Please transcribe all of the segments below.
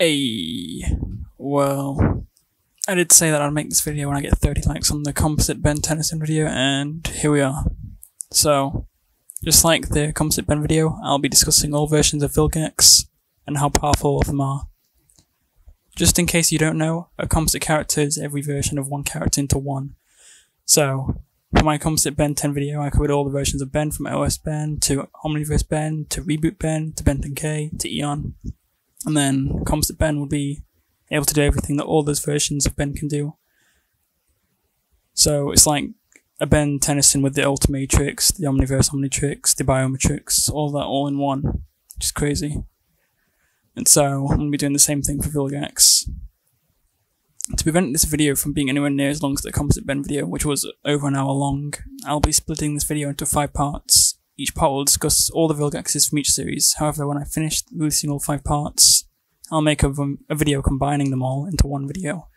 Hey, well, I did say that I'd make this video when I get 30 likes on the composite Ben Tennyson video, and here we are. So, just like the composite Ben video, I'll be discussing all versions of Vilgax and how powerful all of them are. Just in case you don't know, a composite character is every version of one character into one. So, for my composite Ben 10 video, I covered all the versions of Ben from OS Ben to Omniverse Ben to Reboot Ben to Ben 10K to Eon. And then composite Ben would be able to do everything that all those versions of Ben can do. So it's like a Ben Tennyson with the Ultimatrix, the Omniverse Omnitrix, the Biomatrix, all that all in one, which is crazy. And so I'm going to be doing the same thing for Vilgax. To prevent this video from being anywhere near as long as the composite Ben video, which was over an hour long, I'll be splitting this video into five parts. Each part will discuss all the Vilgaxes from each series. However, when I finish releasing all five parts, I'll make a, a video combining them all into one video.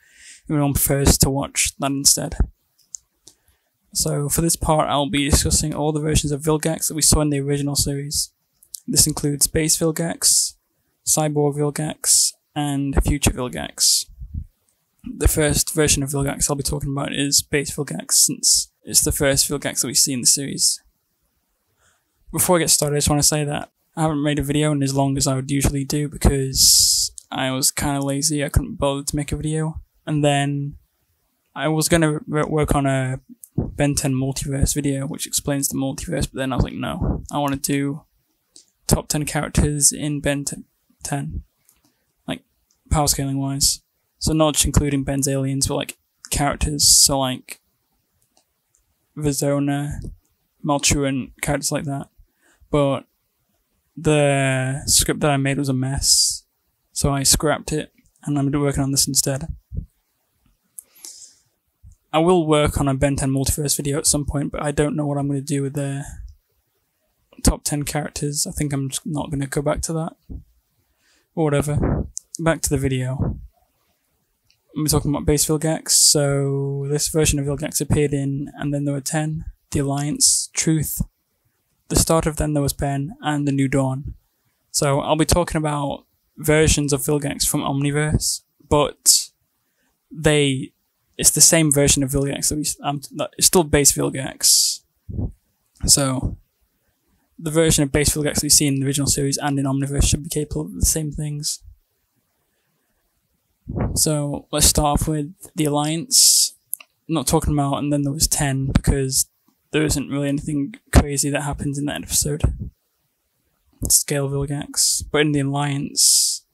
If anyone prefers to watch that instead. So for this part, I'll be discussing all the versions of Vilgax that we saw in the original series. This includes Base Vilgax, Cyborg Vilgax, and Future Vilgax. The first version of Vilgax I'll be talking about is Base Vilgax, since it's the first Vilgax that we see in the series. Before I get started, I just want to say that I haven't made a video in as long as I would usually do because I was kind of lazy. I couldn't bother to make a video. And then I was going to work on a Ben 10 multiverse video, which explains the multiverse, but then I was like, no, I want to do top 10 characters in Ben 10, like power scaling wise. So not just including Ben's aliens, but like characters, so like Vizona, Malchuan, characters like that. But the script that I made was a mess, so I scrapped it, and I'm working on this instead. I will work on a Ben 10 multiverse video at some point, but I don't know what I'm going to do with the top 10 characters. I think I'm not going to go back to that. Or whatever. Back to the video. I'm talking about base Vilgax. So this version of Vilgax appeared in, and then there were 10. The Alliance, Truth, the start of Then There Was Ben, and The New Dawn. So I'll be talking about versions of Vilgax from Omniverse, but they it's the same version of Vilgax that we um, it's still base Vilgax. So the version of base Vilgax we see in the original series and in Omniverse should be capable of the same things. So let's start off with the Alliance. I'm not talking about and then there was ten because there isn't really anything crazy that happens in that episode. Scale Vilgax. But in the Alliance,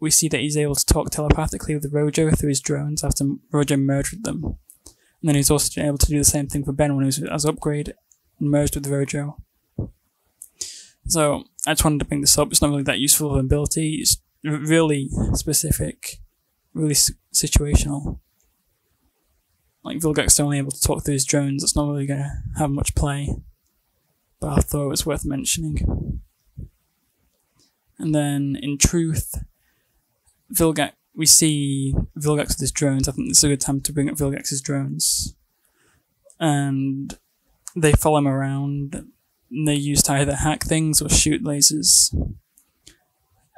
we see that he's able to talk telepathically with Rojo through his drones after Rojo murdered them. And then he's also able to do the same thing for Ben when he was as upgrade and merged with Rojo. So I just wanted to bring this up. It's not really that useful of an ability. It's really specific, really situational like Vilgax only able to talk through his drones, it's not really gonna have much play. But I thought it was worth mentioning. And then in truth, Vilgax we see Vilgax with his drones. I think this is a good time to bring up Vilgax's drones. And they follow him around. And they use to either hack things or shoot lasers.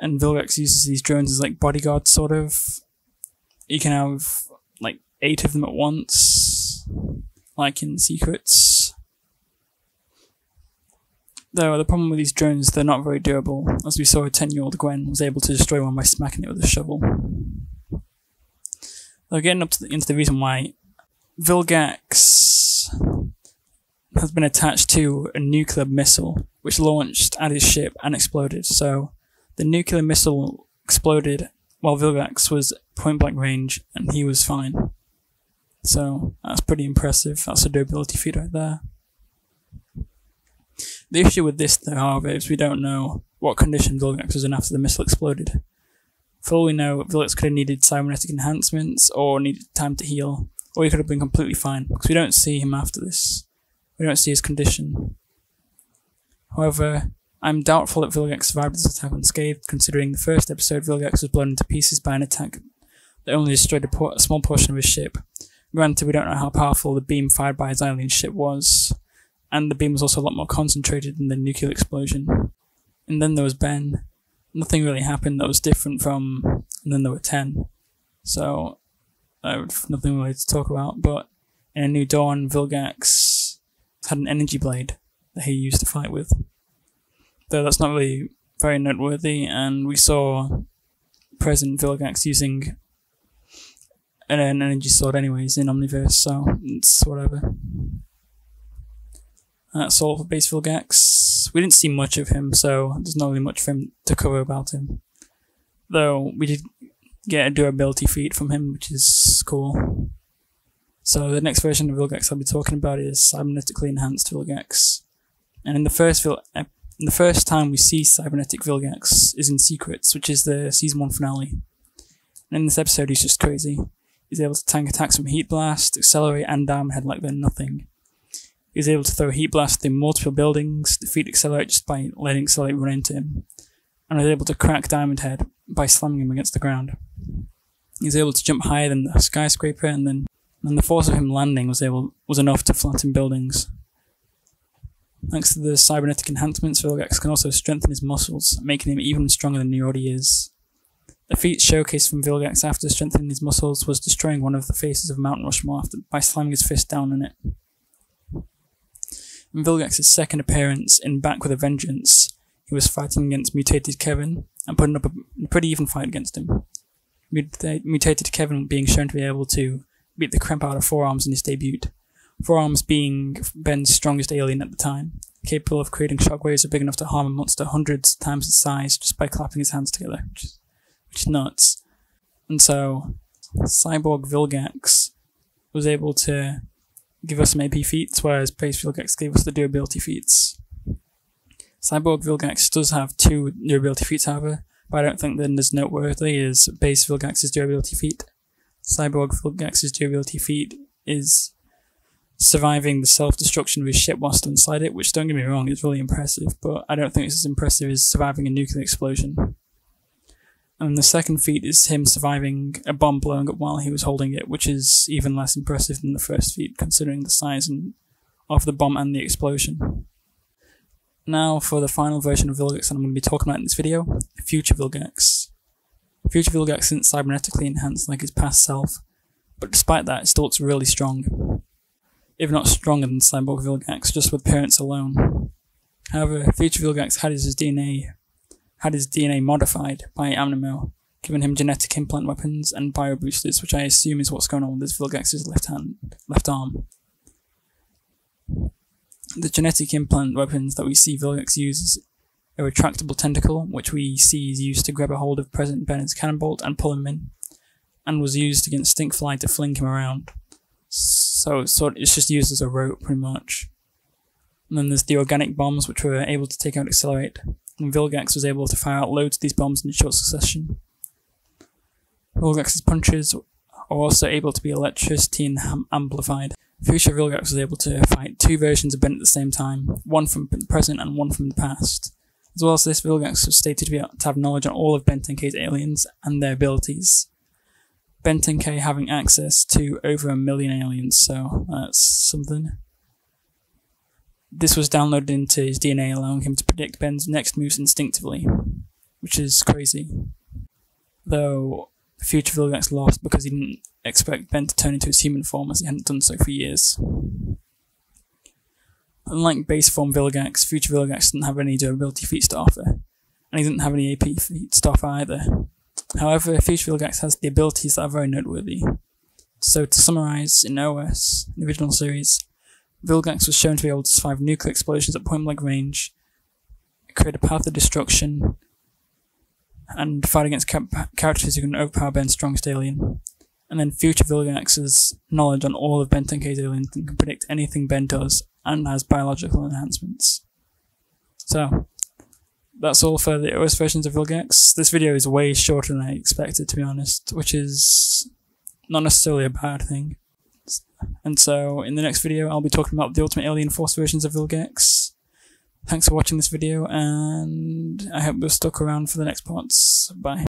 And Vilgax uses these drones as like bodyguards, sort of. You can have like eight of them at once, like in Secrets. Though the problem with these drones, they're not very durable, as we saw a 10 year old Gwen was able to destroy one by smacking it with a shovel. Though getting up the, into the reason why Vilgax has been attached to a nuclear missile, which launched at his ship and exploded. So the nuclear missile exploded while Vilgax was point blank range and he was fine. So that's pretty impressive. That's a durability feat right there. The issue with this, though, however, is we don't know what condition Vilgax was in after the missile exploded. For all we know, Vilgax could have needed cybernetic enhancements, or needed time to heal, or he could have been completely fine, because we don't see him after this. We don't see his condition. However, I'm doubtful that Vilgax survived this attack unscathed, considering the first episode Vilgax was blown into pieces by an attack that only destroyed a, a small portion of his ship. Granted, we don't know how powerful the beam fired by his alien ship was, and the beam was also a lot more concentrated than the nuclear explosion. And then there was Ben. nothing really happened that was different from, and then there were 10. So, nothing really to talk about, but in A New Dawn, Vilgax had an energy blade that he used to fight with. Though that's not really very noteworthy, and we saw President Vilgax using an, an energy sword anyways in Omniverse, so it's whatever. That's all for base Vilgax. We didn't see much of him, so there's not really much for him to cover about him. Though we did get a durability feat from him, which is cool. So the next version of Vilgax I'll be talking about is cybernetically enhanced Vilgax. And in the first Vil- the first time we see cybernetic Vilgax is in Secrets, which is the season one finale. And in this episode, he's just crazy. He's able to tank attacks from Heat Blast, XLR8, and Diamond Head like they're nothing. He's able to throw Heat Blast through multiple buildings, defeat XLR8 just by letting XLR8 run into him, and is able to crack Diamond Head by slamming him against the ground. He's able to jump higher than the skyscraper, and then and the force of him landing was able was enough to flatten buildings. Thanks to the cybernetic enhancements, Vilgax can also strengthen his muscles, making him even stronger than he already is. The feat showcased from Vilgax after strengthening his muscles was destroying one of the faces of Mount Rushmore after, by slamming his fist down on it. In Vilgax's second appearance in Back with a Vengeance, he was fighting against mutated Kevin and putting up a pretty even fight against him. Mutated Kevin being shown to be able to beat the crap out of Four Arms in his debut. Four Arms being Ben's strongest alien at the time, capable of creating shockwaves big enough to harm a monster hundreds of times its size just by clapping his hands together, nuts. And so, Cyborg Vilgax was able to give us some AP feats, whereas Base Vilgax gave us the durability feats. Cyborg Vilgax does have two durability feats, however, but I don't think that as noteworthy as Base Vilgax's durability feat. Cyborg Vilgax's durability feat is surviving the self-destruction of his ship while still inside it, which don't get me wrong, is really impressive, but I don't think it's as impressive as surviving a nuclear explosion. And the second feat is him surviving a bomb blowing up while he was holding it, which is even less impressive than the first feat, considering the size and, of the bomb and the explosion. Now for the final version of Vilgax that I'm going to be talking about in this video, Future Vilgax. Future Vilgax isn't cybernetically enhanced like his past self, but despite that, it still looks really strong. If not stronger than Cyborg Vilgax, just with appearance alone. However, Future Vilgax had his DNA had his DNA modified by Animo, giving him genetic implant weapons and bio boosters, which I assume is what's going on with this Vilgax's left hand left arm. The genetic implant weapons that we see Vilgax use a retractable tentacle, which we see is used to grab a hold of President Bennett's cannonbolt and pull him in, and was used against Stinkfly to fling him around. So it's, sort of, it's just used as a rope, pretty much. And then there's the organic bombs, which were able to take out XLR8, and Vilgax was able to fire out loads of these bombs in short succession. Vilgax's punches are also able to be electricity and amplified. Future Vilgax was able to fight two versions of Ben at the same time, one from the present and one from the past. As well as this, Vilgax was stated to, be, to have knowledge on all of Ben 10K's aliens and their abilities. Ben 10K having access to over a million aliens, so that's something. This was downloaded into his DNA, allowing him to predict Ben's next moves instinctively, which is crazy. Though future Vilgax lost because he didn't expect Ben to turn into his human form as he hadn't done so for years. Unlike base form Vilgax, Future Vilgax didn't have any durability feats to offer, and he didn't have any AP feats to offer either. However, Future Vilgax has the abilities that are very noteworthy. So to summarise, in OS, the original series, Vilgax was shown to be able to survive nuclear explosions at point blank range, create a path of destruction, and fight against characters who can overpower Ben's strongest alien. And then future Vilgax's knowledge on all of Ben 10K's aliens and can predict anything Ben does and has biological enhancements. So, that's all for the OS versions of Vilgax. This video is way shorter than I expected, to be honest, which is not necessarily a bad thing. And so, in the next video, I'll be talking about the Ultimate Alien Force versions of Vilgax. Thanks for watching this video, and I hope you're stuck around for the next parts. Bye.